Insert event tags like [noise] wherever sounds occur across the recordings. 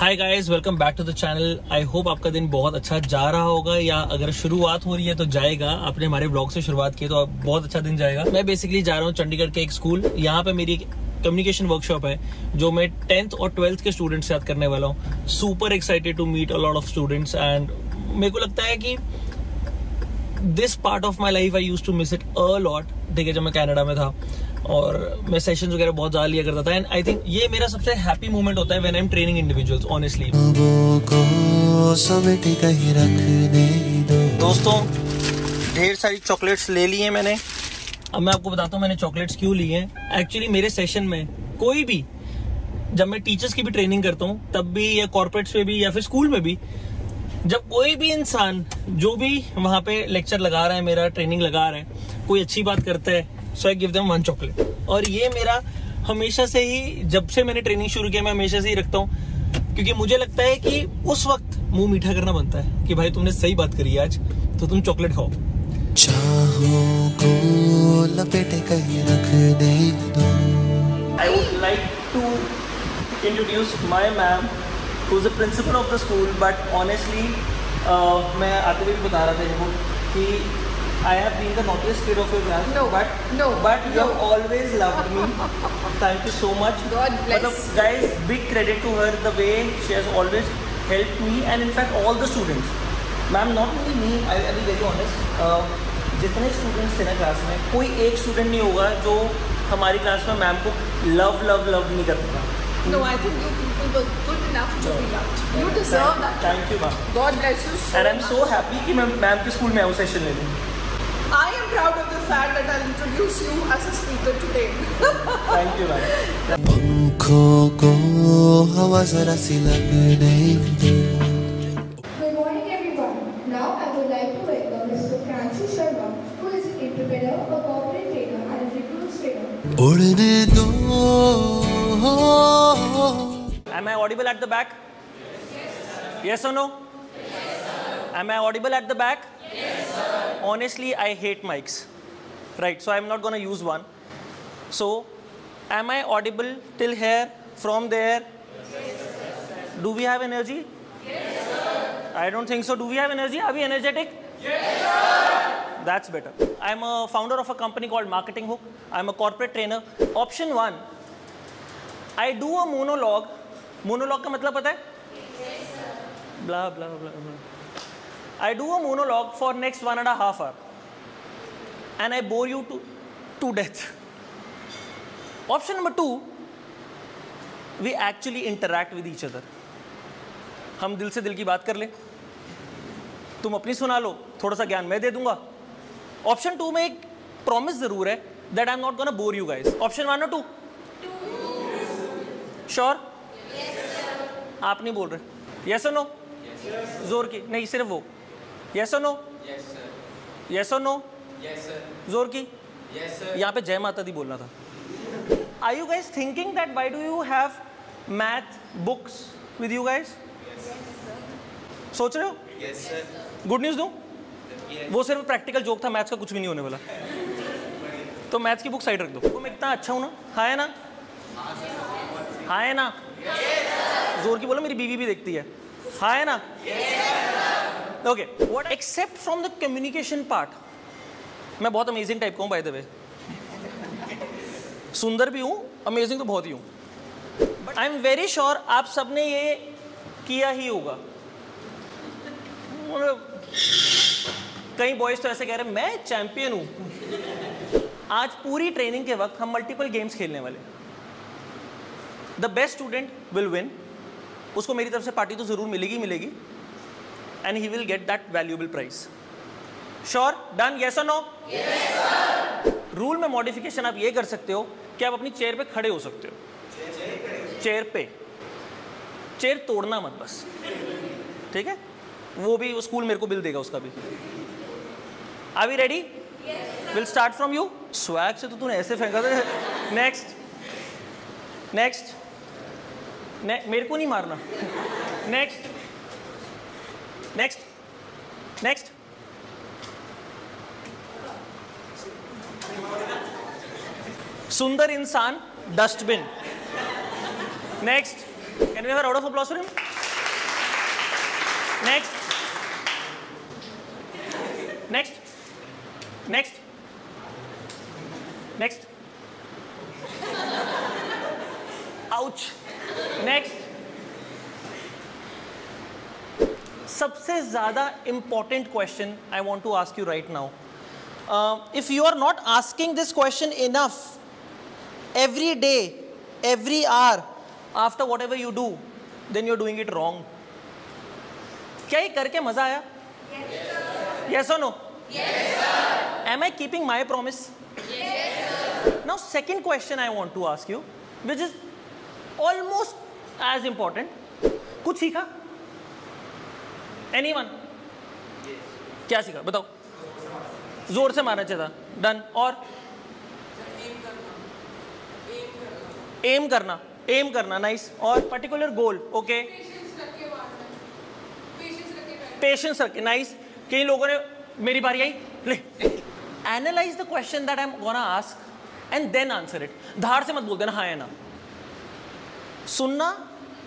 Hi guys welcome back to the channel I hope आपका दिन बहुत अच्छा जा रहा होगा या अगर शुरुआत हो रही है तो जाएगा। आपने हमारे ब्लॉग से शुरुआत की तो बहुत अच्छा दिन जाएगा। मैं बेसिकली जा रहा हूँ चंडीगढ़ के एक स्कूल यहाँ पे मेरी कम्युनिकेशन वर्कशॉप है, जो मैं टेंथ और ट्वेल्थ के स्टूडेंट्स के साथ करने वाला हूँ। Super excited to meet a lot of students and मेरे को लगता है कि this part of my life I used to miss it a lot ठीक है जब मैं कैनेडा में था और मैं सेशंस वगैरह बहुत ज़्यादा लिया करता था। एंड आई थिंक ये मेरा सबसे हैप्पी मोमेंट होता है when I am training individuals honestly दोस्तों ढेर सारी चॉकलेट्स ले ली हैं मैंने। अब मैं आपको बताता हूँ मैंने चॉकलेट्स क्यों ली हैं। एक्चुअली मेरे सेशन में कोई भी जब मैं टीचर्स की भी ट्रेनिंग करता हूँ तब भी या कॉर्पोरेट्स में भी या फिर स्कूल में भी जब कोई भी इंसान जो भी वहाँ पे लेक्चर लगा रहा है मेरा ट्रेनिंग लगा रहा है कोई अच्छी बात करता है so I give them one chocolate और ये मेरा हमेशा से ही जब से मैंने ट्रेनिंग शुरू किया मैं हमेशा से ही रखता हूँ। क्योंकि मुझे लगता है कि उस वक्त मुँह मीठा करना बनता है कि भाई तुमने सही बात करी आज तो तुम चॉकलेट खाओ। लपेटे कहीं रख दे दो I would like to introduce my ma'am, who's the principal of the school. But honestly, uh, मैं आते हुए भी बता रहा था इनको कि I have been the naughtiest kid of your class. No, but no, but no. you have always loved me. Thank you so much. God bless. मतलब guys, big credit to her the way she has always helped me and in fact all the students. Ma'am not only me I I be very honest जितने students थे ना class में कोई एक student नहीं होगा जो हमारी क्लास में मैम को लव लव लव नहीं करता था No, I think you people were good enough to be loved. You deserve that. Thank you ma'am God bless you so and I am much. So happy कि मैं ma'am के school में आऊँ session लेने I am proud of the fact that I'll introduce you as a speaker today. Thank you ma'am पंखों को हवा जरा सी लगने दो Good morning, everyone. Now I would like to welcome Mr. Francis Sharma, who is an entrepreneur, a corporate trainer, and a recruit trainer. उड़ने दो Am I audible at the back? Yes or no? Am I audible at the back? Yes, sir. Honestly, I hate mics. Right, so I'm not going to use one. So, am I audible till here, from there? Do we have energy? Yes, sir. I don't think so. Do we have energy? Are we energetic? Yes, sir. That's better. I'm a founder of a company called Marketing Hook. I'm a corporate trainer. Option one, I do a monologue monologue का मतलब पता है ब्ला ब्ला Blah I do a monologue for next one and half hour and I bore you to to death option number two we actually interact with each other हम दिल से दिल की बात कर लें। तुम अपनी सुना लो थोड़ा सा ज्ञान मैं दे दूँगा। ऑप्शन टू में एक प्रॉमिस ज़रूर है that I am not gonna bore you guys option one और टू श्योर आप नहीं बोल रहे। यस नो ज़ोर की। नहीं सिर्फ़ वो। यस और नो यस और नो ज़ोर की? Yes, यहाँ पे जय माता दी बोलना था। I you guys thinking that why do you have math books with you guys सोच रहे हो? गुड न्यूज़ दूँ? वो सिर्फ़ प्रैक्टिकल जोक था मैथ्स का कुछ भी नहीं होने वाला। तो मैथ्स की बुक साइड रख दो। तो मैं इतना अच्छा हूँ ना? हाँ है ना? हाँ है ना? ज़ोर की बोलो मेरी बीवी भी देखती है। हाँ है ना? Okay what except from the communication part मैं बहुत अमेजिंग टाइप का हूँ बाय द वे सुंदर भी हूँ अमेजिंग तो बहुत ही हूँ. But I am very sure आप सबने ये किया ही होगा. मतलब कई बॉयज़ तो ऐसे कह रहे हैं, मैं चैंपियन हूँ. आज पूरी ट्रेनिंग के वक्त हम मल्टीपल गेम्स खेलने वाले the best student will win उसको मेरी तरफ़ से पार्टी तो ज़रूर मिलेगी मिलेगी. And he will get that valuable price sure done yes और नो रूल में मॉडिफिकेशन आप ये कर सकते हो कि आप अपनी चेयर पे खड़े हो सकते हो। चेयर पे। चेयर तोड़ना मत बस। ठीक है? वो भी स्कूल मेरे को बिल देगा उसका भी। Are we ready will start from you swag से तो तूने ऐसे फेंका था। नेक्स्ट नेक्स्ट मेरे को नहीं मारना। नेक्स्ट नेक्स्ट नेक्स्ट सुंदर इंसान dustbin next can we have off for him next next next next सबसे ज़्यादा important question I want to ask you right now if you are not asking this question enough every day every hour after whatever you do then you doing it wrong क्या ये करके मज़ा आया? Yes और no am I keeping my promise now second question I want to ask you which is almost as important कुछ सीखा? Any one क्या सीखा? बताओ। ज़ोर से मारना चाहिए डन और? एम करना। एम करना। नाइस और पर्टिकुलर गोल ओके पेशेंस रखे नाइस कई लोगों ने मेरी बारी आई। ले। Analyse the question that I am gonna ask and then answer it धार से मत बोल देना हाँ ना। सुनना,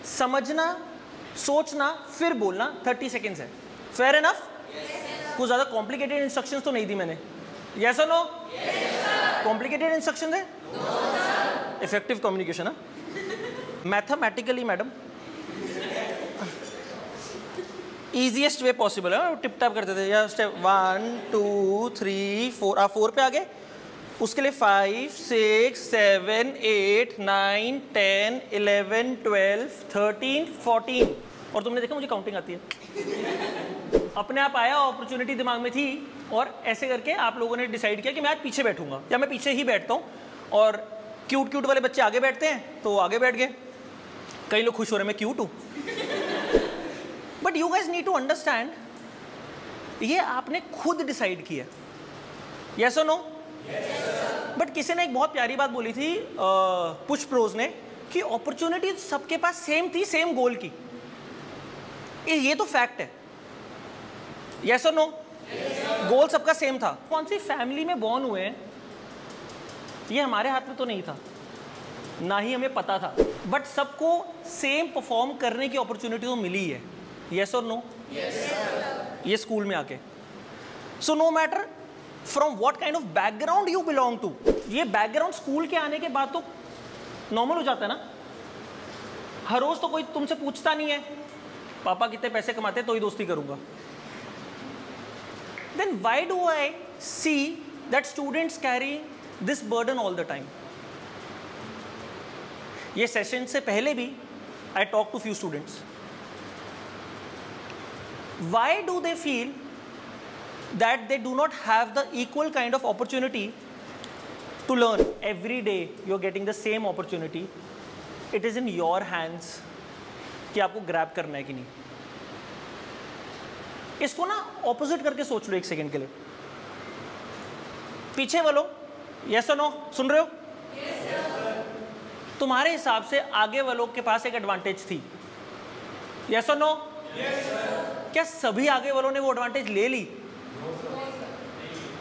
समझना सोचना, फिर बोलना 30 सेकेंड्स है। फेयर इनफ कुछ ज़्यादा कॉम्प्लिकेटेड इंस्ट्रक्शंस तो नहीं दी मैंने। यस और नो कॉम्प्लिकेटेड इंस्ट्रक्शन है? इफ़ेक्टिव कम्युनिकेशन है। Mathematically madam easiest way possible है। टिप टैप करते थे। वन टू थ्री फोर आप फोर पे आ गए? उसके लिए five six seven eight nine ten eleven twelve thirteen fourteen और तुमने देखा मुझे काउंटिंग आती है। अपने आप आया अपॉर्चुनिटी दिमाग में थी और ऐसे करके आप लोगों ने डिसाइड किया कि मैं आज पीछे बैठूँगा या मैं पीछे ही बैठता हूँ। और क्यूट क्यूट वाले बच्चे आगे बैठते हैं तो आगे बैठ गए। कई लोग खुश हो रहे मैं क्यूट हूँ। But you guys need to understand ये आपने खुद डिसाइड किया। यस और नो बट किसी ने एक बहुत प्यारी बात बोली थी पुष्प प्रोज ने कि अपॉर्चुनिटी सबके पास सेम थी सेम गोल की। ये ये तो फैक्ट है। यस और नो गोल सबका सेम था। कौन सी फैमिली में बॉर्न हुए हैं? ये हमारे हाथ में तो नहीं था। ना ही हमें पता था। बट सबको सेम परफॉर्म करने की अपॉर्चुनिटी तो मिली है। यस और नो ये स्कूल में आके। So no matter from what kind of background you belong to ये बैकग्राउंड स्कूल के आने के बाद तो नॉर्मल हो जाता है ना? हर रोज तो कोई तुमसे पूछता नहीं है, पापा कितने पैसे कमाते तो ही दोस्ती करूँगा. Then why do I see that students carry this burden all the time ये सेशन से पहले भी I talk to few students why do they feel that they do not have the equal kind of opportunity to learn every day you're getting the same opportunity it is in your hands कि आपको grab करना है कि नहीं इसको ना opposite करके सोच लो एक सेकेंड के लिए पीछे वालो यस नो सुन रहे हो yes, तुम्हारे हिसाब से आगे वालों के पास एक एडवांटेज थी यस नो क्या सभी आगे वालों ने वो एडवांटेज ले ली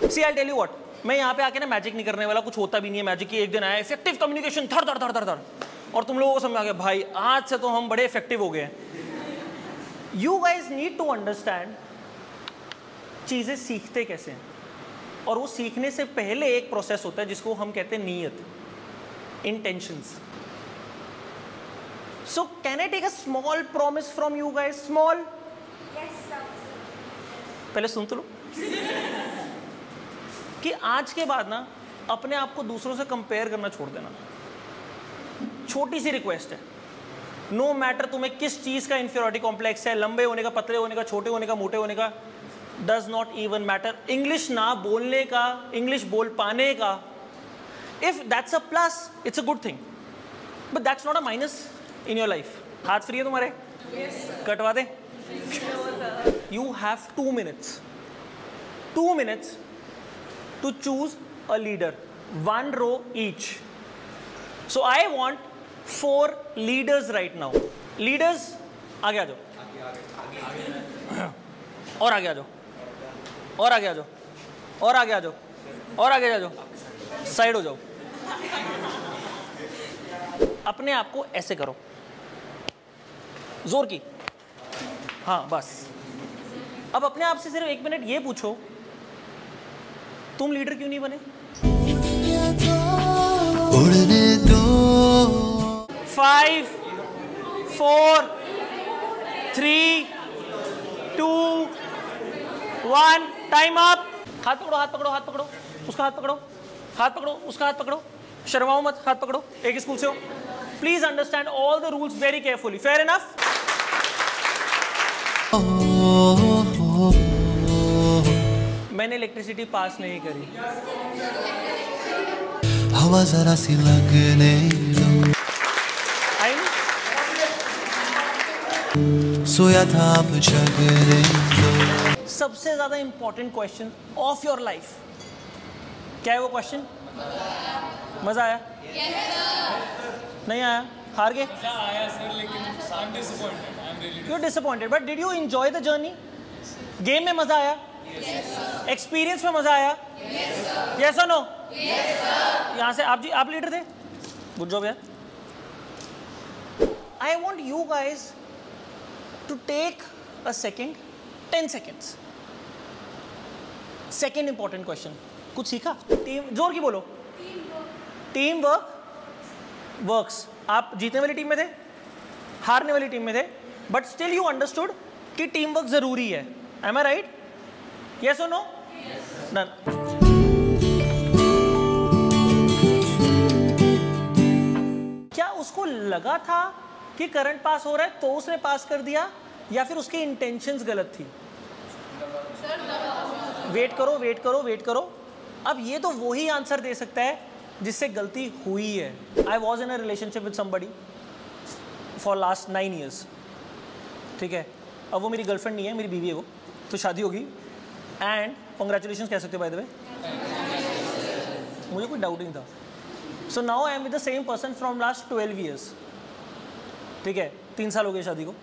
see I tell you what मैं यहाँ पे आके ना मैजिक नहीं करने वाला कुछ होता भी नहीं है मैजिक की एक दिन आया इफ़ेक्टिव कम्युनिकेशन थर थर थर थर थर और तुम लोगों को समझ आ गया भाई आज से तो हम बड़े इफ़ेक्टिव हो गए you guys need to understand चीज़ें सीखते कैसे हैं। और वो सीखने से पहले एक प्रोसेस होता है जिसको हम कहते हैं नीयत intentions so can I take a small promise from you guys small पहले सुन तो लो। कि आज के बाद ना अपने आप को दूसरों से कंपेयर करना छोड़ देना। छोटी सी रिक्वेस्ट है। नो no मैटर तुम्हें किस चीज़ का इंफियोरिटी कॉम्प्लेक्स है लंबे होने का पतले होने का छोटे होने का मोटे होने का does not even matter English ना बोलने का इंग्लिश बोल पाने का if that's a plus it's a good thing but that's not a minus in your life हाथ फ्री है तुम्हारे? Yes, कटवा दे। You have two minutes two minutes to choose a leader. One row each. So, i want four leaders right now. Leaders, आगे आ जाओ। और आगे आ जाओ। और आगे आ जाओ। और आगे आ जाओ। और आगे साइड हो जाओ। अपने आप को ऐसे करो। ज़ोर की। हाँ बस। अब अपने आप से सिर्फ़ एक मिनट ये पूछो तुम लीडर क्यों नहीं बने? उड़ने दो। Five four three two one time up हाथ पकड़ो हाथ पकड़ो हाथ पकड़ो। उसका हाथ पकड़ो। हाथ पकड़ो उसका हाथ पकड़ो। शर्माओ मत हाथ पकड़ो। एक स्कूल से हो। Please understand all the rules very carefully fair enough मैंने इलेक्ट्रिसिटी पास नहीं करी। हवा जरा सी लगने दो। सोया था अब जगने दो। सबसे ज़्यादा important question of your life क्या है वो क्वेश्चन मज़ा आया? yes, नहीं आया? हार गए? You disappointed but did you enjoy the journey game में मज़ा आया? एक्सपीरियंस yes, में मज़ा आया? यस और नो यहाँ से आप जी आप लीडर थे? जॉब यार. I want you guys to take a second 10 seconds. Second important question कुछ सीखा? टीम ज़ोर की बोलो. टीम वर्क वर्क्स आप जीतने वाली टीम में थे? हारने वाली टीम में थे? बट स्टिल यू अंडरस्टूड कि टीम वर्क ज़रूरी है. एम आई राइट और नो डन क्या उसको लगा था कि करंट पास हो रहा है तो उसने पास कर दिया, या फिर उसकी इंटेंशंस गलत थी? वेट करो वेट करो वेट करो। अब ये तो वही आंसर दे सकता है, जिससे गलती हुई है। I was in a relationship with somebody for last nine years ठीक है? अब वो मेरी गर्लफ्रेंड नहीं है, मेरी बीवी है वो तो शादी होगी। एंड कॉन्ग्रेचुलेशन कह सकते हो बाय द वे मुझे कोई डाउट नहीं था। So now I am with the same person from last twelve years ठीक है? तीन साल हो गए शादी को।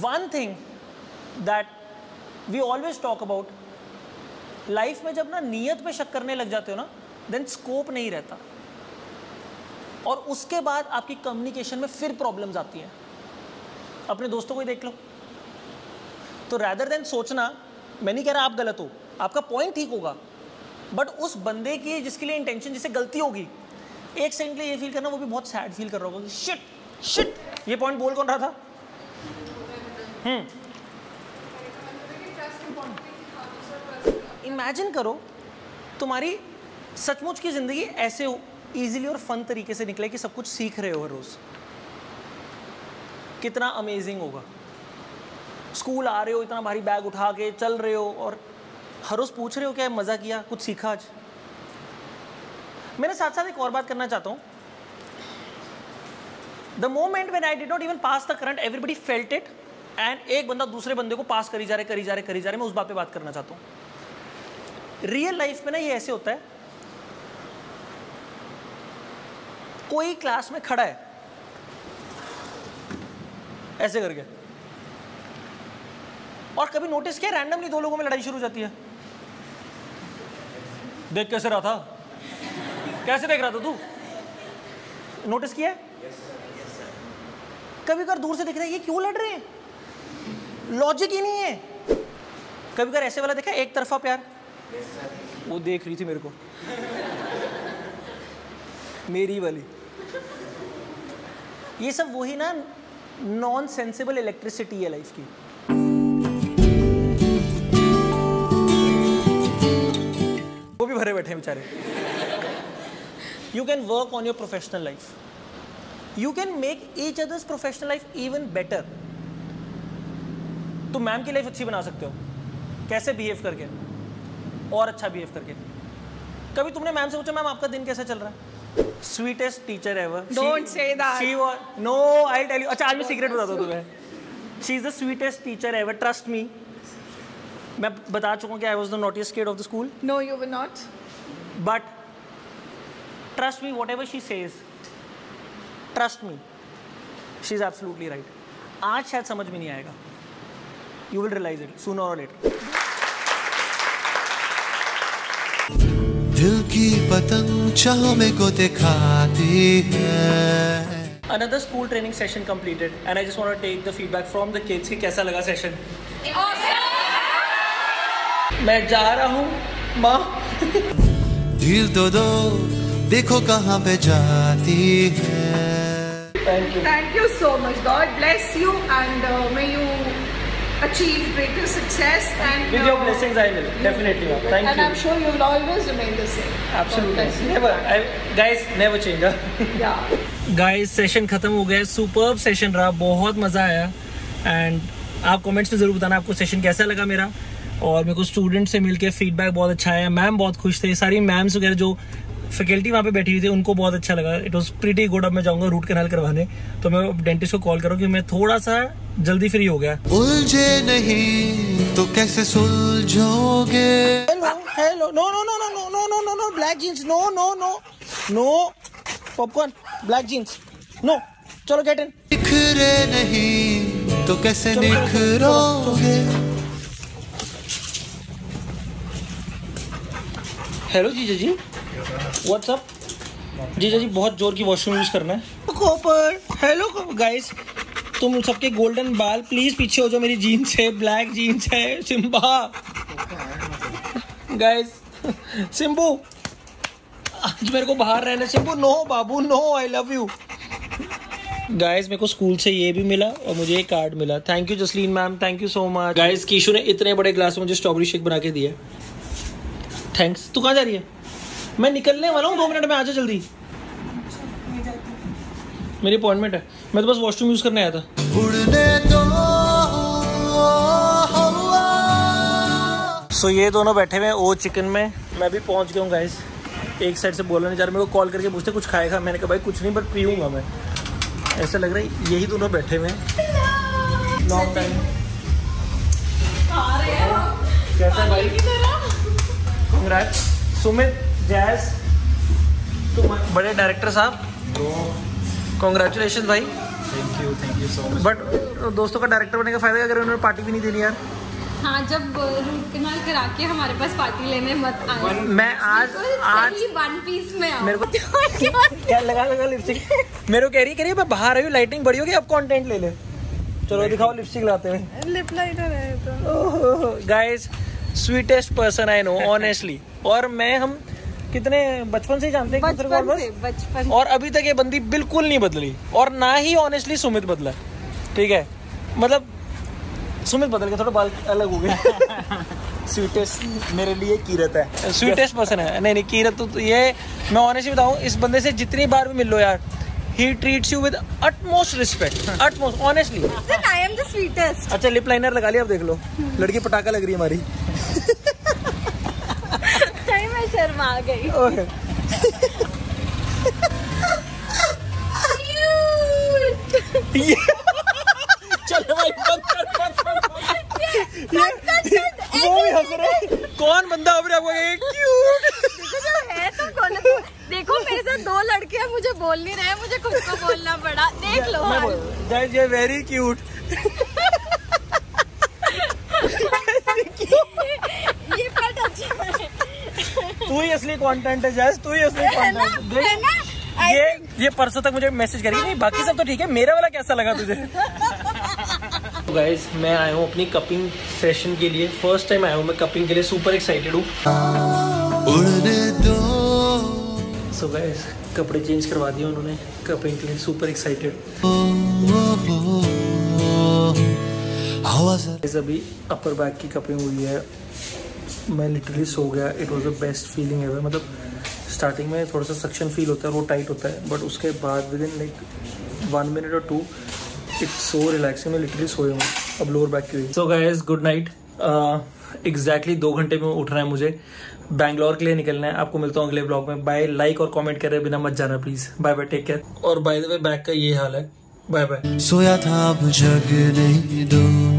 One thing that we always talk about life में जब ना नीयत पे शक करने लग जाते हो ना देन स्कोप नहीं रहता। और उसके बाद आपकी कम्युनिकेशन में फिर प्रॉब्लम्स आती हैं। अपने दोस्तों को ही देख लो। तो रैदर देन सोचना मैं नहीं कह रहा आप गलत हो, आपका पॉइंट ठीक होगा। बट उस बंदे की जिसके लिए इंटेंशन जिससे गलती होगी, एक सेकंड के लिए ये फील करना, वो भी बहुत सैड फील कर रहा होगा कि शिट शिट ये पॉइंट बोल कौन रहा था? इमेजिन करो, तुम्हारी सचमुच की ज़िंदगी ऐसे इजीली और फन तरीके से निकले कि सब कुछ सीख रहे हो रोज़। कितना अमेजिंग होगा। स्कूल आ रहे हो, इतना भारी बैग उठा के चल रहे हो और हर रोज़ पूछ रहे हो क्या मज़ा किया, कुछ सीखा आज? मेरे साथ साथ एक और बात करना चाहता हूँ। The moment when I did not even pass the current everybody felt it and एक बंदा दूसरे बंदे को पास करी जा रहे, करी जा रहे, करी जा रहे, मैं उस बात पे बात करना चाहता हूँ। रियल लाइफ में ना ये ऐसे होता है। कोई क्लास में खड़ा है, ऐसे करके। और कभी नोटिस किया रैंडमली दो लोगों में लड़ाई शुरू हो जाती है? देख कैसे रहा था? कैसे देख रहा था तू? नोटिस किया? है? कभी कभी दूर से दिख रहा है ये क्यों लड़ रहे हैं? लॉजिक ही नहीं है। कभी कभी ऐसे वाला देखा एक तरफा प्यार? Yes, वो देख रही थी मेरे को। मेरी वाली। ये सब वही ना नॉन सेंसिबल इलेक्ट्रिसिटी है लाइफ की। भी भरे बैठे हैं बेचारे। You can work on your professional life you can make each other's professional life even better तुम मैम की लाइफ अच्छी बना सकते हो। कैसे बिहेव करके। और अच्छा बिहेव करके। कभी तुमने मैम से पूछा मैम आपका दिन कैसा चल रहा है? Sweetest teacher ever Don't say that. She was no I tell you अच्छा आज मैं सीक्रेट बताता हूँ तुम्हें। She is the sweetest teacher ever trust me मैं बता चुका कि I was the naughtiest kid of the school no you were not but trust me whatever she says trust me she is absolutely right आज शायद समझ में नहीं आएगा। You will realise it soon और लेटर दिल की पतंग चाहे को दिखाती है। Another school training session completed and I just want to take the feedback from the kids कैसा लगा session? मैं जा रहा हूँ माँ ढील तो दो देखो कहाँ पे जाती है thank you Thank you so much. God bless you and uh, may you achieve greater success and With your uh, blessings, I will definitely. ma'am. Thank and you. and I'm sure you will always remain the same. Absolutely. You. Never. I, guys, never change. Huh? Yeah. Guys session खत्म हो गया superb session रहा बहुत मज़ा आया and आप comments में ज़रूर बताना आपको सेशन कैसा लगा मेरा और मेरे को स्टूडेंट से मिलके फीडबैक बहुत अच्छा आया। मैम बहुत खुश थे। सारी मैम्स वगैरह जो फैकल्टी वहाँ पे बैठी हुई थी उनको बहुत अच्छा लगा। इट वॉज़ प्रीटी गुड अब मैं जाऊँगा रूट कैनाल करवाने। तो मैं डेंटिस्ट को कॉल करूँ कि मैं थोड़ा सा जल्दी फ्री हो गया। उलझे नहीं तो कैसे सुलझोगे? Hello hello no no no no no no no no no black jeans no no no no popcorn black jeans no चलो गेट इन निखरे नहीं तो कैसे निखरोगे हेलो जीजा जी व्हाट्सअप जीजा जी बहुत ज़ोर की वॉशरूम यूज़ करना है। कॉपर हेलो गाइस तुम सबके गोल्डन बाल प्लीज़ पीछे हो जाओ मेरी जीन्स है ब्लैक जीन्स है सिम्बा गाइस सिम्बू आज मेरे को बाहर रहना Simbu no Babu no I love you guys मेरे को स्कूल से ये भी मिला और मुझे एक कार्ड मिला। Thank you Jasleen ma'am thank you so much guys Keeshu ने इतने बड़े ग्लास में मुझे स्ट्रॉबेरी शेक बना के दिया। थैंक्स तू कहाँ जा रही है? मैं निकलने वाला हूँ दो मिनट में आ जा जल्दी। मेरी अपॉइंटमेंट है। मैं तो बस वॉशरूम यूज़ करने आया था। सो ये दोनों बैठे हुए हैं ओ चिकन में। मैं भी पहुँच गया हूँ गाइस एक साइड से बोला नहीं जा रहा। मेरे को कॉल करके पूछते कुछ खाएगा? मैंने कहा भाई कुछ नहीं बट पीऊँगा मैं. ऐसा लग रहा है यही दोनों बैठे हुए हैं। लॉन्ग टाइम कैसा है। सुमित जैस तुम बड़े डायरेक्टर साहब कॉन्ग्रेचुलेशन भाई। Thank you thank you so much but दोस्तों का डायरेक्टर बनने का फ़ायदा है अगर उन्होंने पार्टी भी नहीं देनी यार। हाँ जब रूट कनाल करा के हमारे पास पार्टी लेने मत आए। मैं आज आज वन पीस में मेरे को [laughs] क्या? लगा लगा लिपस्टिक मेरे को कह रही कह रही है मैं बाहर आई हूँ लाइटिंग बड़ी होगी अब कंटेंट ले ले। चलो दिखाओ लिपस्टिक लाते हुए Lip liner है तो. Guys sweetest person I know honestly और मैं हम कितने बचपन से जानते हैं बचपन और अभी तक ये बंदी बिल्कुल नहीं बदली। और ना ही ऑनेस्टली सुमित बदला। ठीक है? मतलब सुमित बदल के थोड़ा बाल अलग हो गया। [laughs] स्वीटेस्ट मेरे लिए कीरत है। स्वीटेस्ट पर्सन है। नहीं नहीं कीरत तो ये मैं ऑनेस्टली बताऊँ इस बंदे से जितनी बार भी मिल लो यार he treats you with utmost respect utmost honestly I am the sweetest अच्छा लिप लाइनर लगा लिया अब देख लो। लड़की पटाखा लग रही है हमारी। शर्मा गई। ओके चलो भाई बंद कर बंद कर ये- ये- वो भी हंस रहे कौन बंदा अपने आपको ये क्यूट देखो जो है तो तो देखो मेरे साथ दो लड़के हैं मुझे बोल नहीं रहे मुझे खुद को बोलना पड़ा। देख लो गाइस ये वेरी क्यूट ये कट अच्छा है तू ही असली कंटेंट है जैस तू ही असली कंटेंट है। ना? ये ये परसों तक मुझे मैसेज करी नहीं बाकी सब तो ठीक है मेरा वाला कैसा लगा तुझे? [laughs] गाइस मैं आया हूँ अपनी कपिंग सेशन के लिए। फ़र्स्ट टाइम आया हूँ मैं कपिंग के लिए सुपर एक्साइटेड हूँ। सो गाइस कपड़े चेंज करवा दिए उन्होंने कपिंग के लिए सुपर एक्साइटेड अभी अपर बैक की कपिंग हुई है। मैं लिटरली सो गया. It was the best feeling ever मतलब स्टार्टिंग में थोड़ा सा सक्शन फील होता है वो टाइट होता है बट उसके बाद within like one minute और टू इट्स सो रिलैक्सिंग मैं लिटरली सोया हूँ. अब लोअर बैक की हुई. So guys good night exactly दो घंटे में उठना है मुझे. बैंगलोर के लिए निकलना है. आपको मिलता हूँ अगले ब्लॉग में. बाय लाइक और कमेंट करे बिना मत जाना please bye bye take care और बाय द वे बैक का ये हाल है. बाय बाय सोया था अब जग नहीं दूँगा